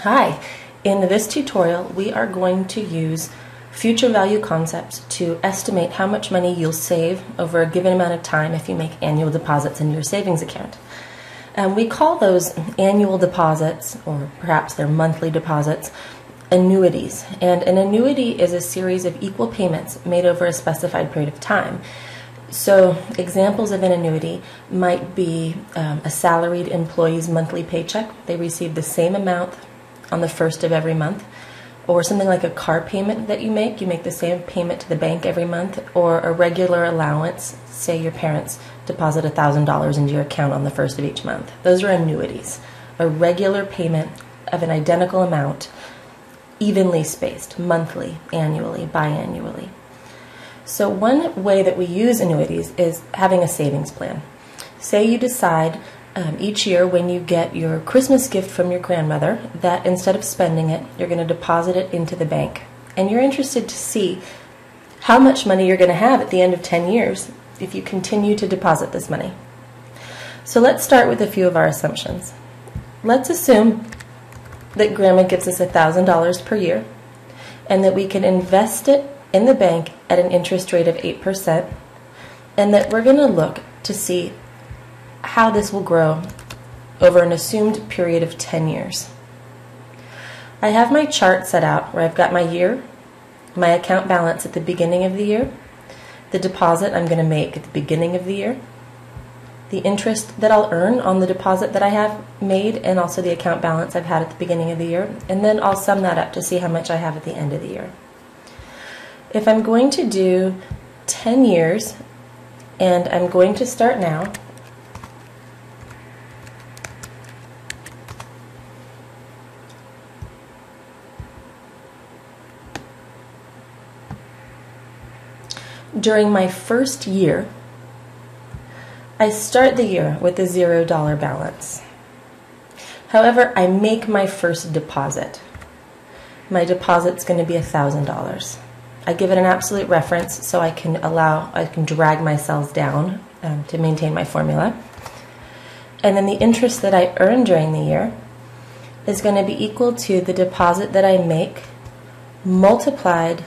Hi, in this tutorial we are going to use future value concepts to estimate how much money you'll save over a given amount of time if you make annual deposits in your savings account. And we call those annual deposits, or perhaps they're monthly deposits, annuities. And an annuity is a series of equal payments made over a specified period of time. So, examples of an annuity might be um, a salaried employee's monthly paycheck. They receive the same amount on the first of every month. Or something like a car payment that you make. You make the same payment to the bank every month. Or a regular allowance. Say your parents deposit $1,000 into your account on the first of each month. Those are annuities. A regular payment of an identical amount, evenly spaced, monthly, annually, biannually. So, one way that we use annuities is having a savings plan. Say you decide um, each year when you get your Christmas gift from your grandmother that instead of spending it, you're going to deposit it into the bank. And you're interested to see how much money you're going to have at the end of 10 years if you continue to deposit this money. So, let's start with a few of our assumptions. Let's assume that grandma gives us $1,000 per year and that we can invest it in the bank at an interest rate of 8%, and that we're going to look to see how this will grow over an assumed period of 10 years. I have my chart set out where I've got my year, my account balance at the beginning of the year, the deposit I'm going to make at the beginning of the year, the interest that I'll earn on the deposit that I have made, and also the account balance I've had at the beginning of the year, and then I'll sum that up to see how much I have at the end of the year. If I'm going to do 10 years, and I'm going to start now, during my first year, I start the year with a zero dollar balance. However, I make my first deposit. My deposit's going to be a thousand dollars. I give it an absolute reference so I can allow, I can drag my cells down um, to maintain my formula. And then the interest that I earn during the year is going to be equal to the deposit that I make multiplied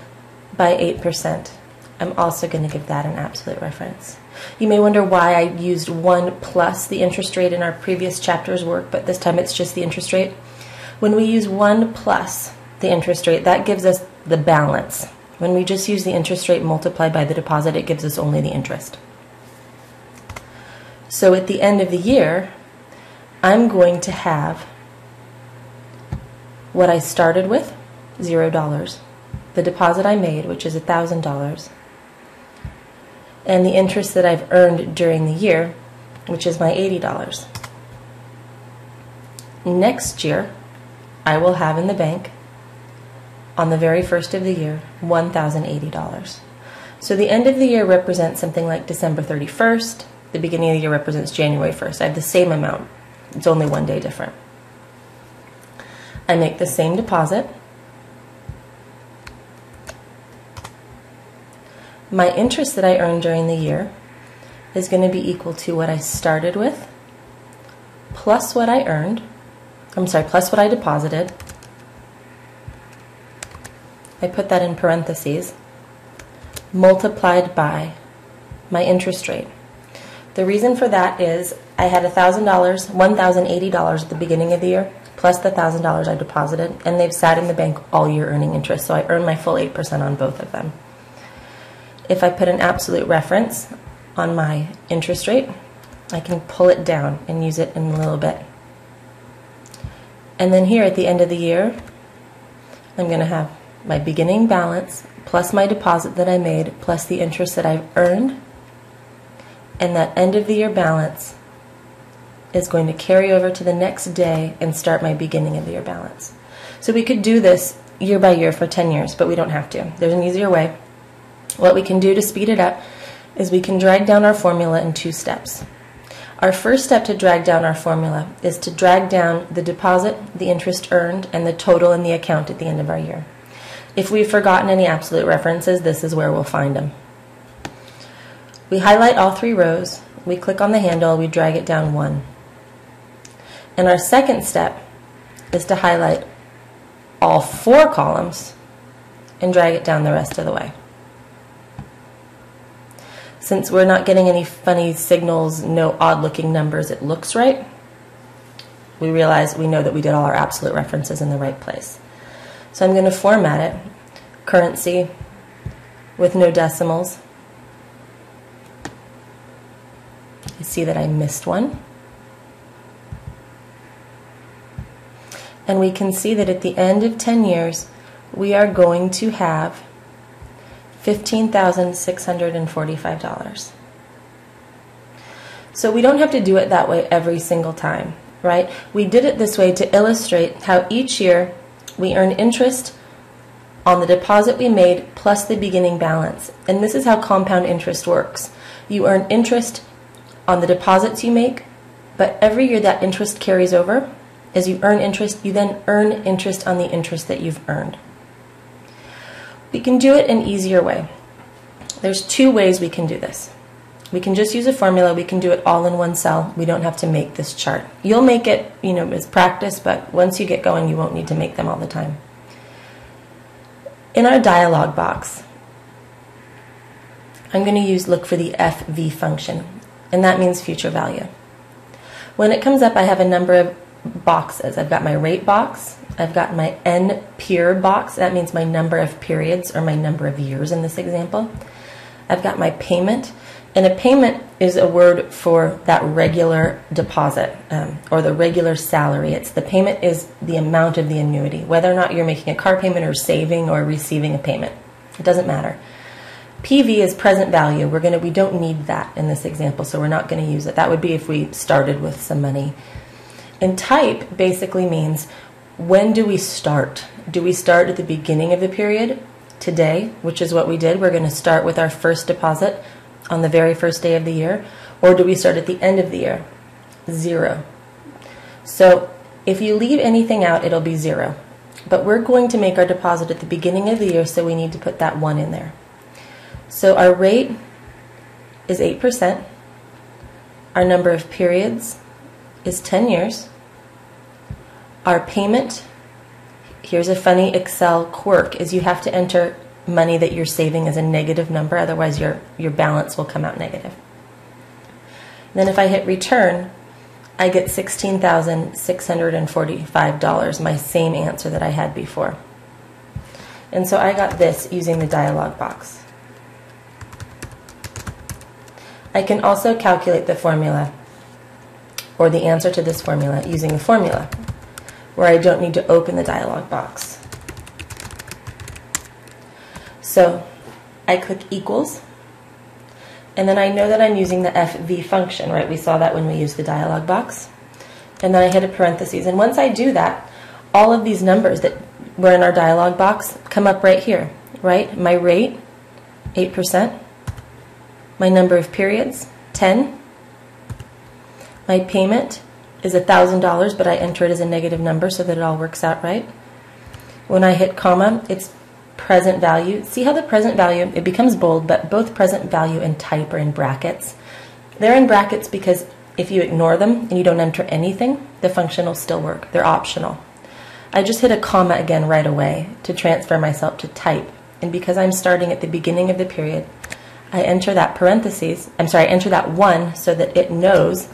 by 8%. I'm also going to give that an absolute reference. You may wonder why I used 1 plus the interest rate in our previous chapter's work, but this time it's just the interest rate. When we use 1 plus the interest rate, that gives us the balance. When we just use the interest rate multiplied by the deposit, it gives us only the interest. So at the end of the year, I'm going to have what I started with, $0, the deposit I made, which is $1,000, and the interest that I've earned during the year, which is my $80. Next year, I will have in the bank on the very first of the year $1,080. So the end of the year represents something like December 31st. The beginning of the year represents January 1st. I have the same amount. It's only one day different. I make the same deposit. My interest that I earn during the year is going to be equal to what I started with plus what I earned. I'm sorry, plus what I deposited I put that in parentheses, multiplied by my interest rate. The reason for that is I had $1,000, $1,080 at the beginning of the year, plus the $1,000 I deposited, and they've sat in the bank all year earning interest, so I earn my full 8% on both of them. If I put an absolute reference on my interest rate, I can pull it down and use it in a little bit. And then here at the end of the year, I'm going to have my beginning balance plus my deposit that I made plus the interest that I've earned. And that end of the year balance is going to carry over to the next day and start my beginning of the year balance. So we could do this year by year for 10 years, but we don't have to. There's an easier way. What we can do to speed it up is we can drag down our formula in two steps. Our first step to drag down our formula is to drag down the deposit, the interest earned, and the total in the account at the end of our year. If we've forgotten any absolute references, this is where we'll find them. We highlight all three rows, we click on the handle, we drag it down one. And our second step is to highlight all four columns and drag it down the rest of the way. Since we're not getting any funny signals, no odd looking numbers, it looks right, we realize we know that we did all our absolute references in the right place. So I'm going to format it, currency with no decimals. You see that I missed one. And we can see that at the end of 10 years, we are going to have $15,645. So we don't have to do it that way every single time, right? We did it this way to illustrate how each year we earn interest on the deposit we made plus the beginning balance. And this is how compound interest works. You earn interest on the deposits you make, but every year that interest carries over. As you earn interest, you then earn interest on the interest that you've earned. We can do it an easier way. There's two ways we can do this. We can just use a formula. We can do it all in one cell. We don't have to make this chart. You'll make it, you know, as practice, but once you get going, you won't need to make them all the time. In our dialog box, I'm going to use look for the FV function, and that means future value. When it comes up, I have a number of boxes. I've got my rate box, I've got my N period box, that means my number of periods or my number of years in this example. I've got my payment, and a payment is a word for that regular deposit um, or the regular salary. It's the payment is the amount of the annuity, whether or not you're making a car payment or saving or receiving a payment. It doesn't matter. PV is present value. We're gonna we don't need that in this example, so we're not going to use it. That would be if we started with some money. And type basically means when do we start? Do we start at the beginning of the period today, which is what we did? We're going to start with our first deposit on the very first day of the year, or do we start at the end of the year? Zero. So if you leave anything out, it'll be zero. But we're going to make our deposit at the beginning of the year, so we need to put that one in there. So our rate is 8%. Our number of periods is 10 years. Our payment, here's a funny Excel quirk, is you have to enter money that you're saving as a negative number, otherwise your, your balance will come out negative. Then if I hit return, I get $16,645, my same answer that I had before. And so I got this using the dialog box. I can also calculate the formula or the answer to this formula using a formula where I don't need to open the dialog box. So I click equals, and then I know that I'm using the FV function, right? We saw that when we used the dialog box. And then I hit a parentheses. And once I do that, all of these numbers that were in our dialog box come up right here, right? My rate, 8%. My number of periods, 10. My payment is $1,000, but I enter it as a negative number so that it all works out right. When I hit comma, it's present value. See how the present value, it becomes bold, but both present value and type are in brackets. They're in brackets because if you ignore them and you don't enter anything, the function will still work. They're optional. I just hit a comma again right away to transfer myself to type. And because I'm starting at the beginning of the period, I enter that parentheses, I'm sorry, I enter that one so that it knows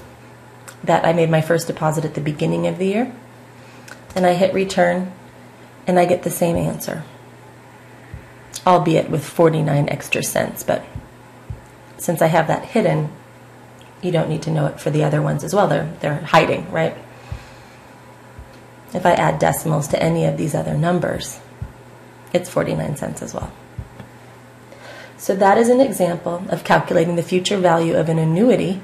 that I made my first deposit at the beginning of the year. And I hit return and I get the same answer albeit with 49 extra cents. But since I have that hidden, you don't need to know it for the other ones as well. They're, they're hiding, right? If I add decimals to any of these other numbers, it's 49 cents as well. So that is an example of calculating the future value of an annuity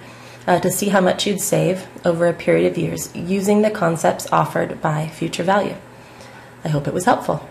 uh, to see how much you'd save over a period of years using the concepts offered by future value. I hope it was helpful.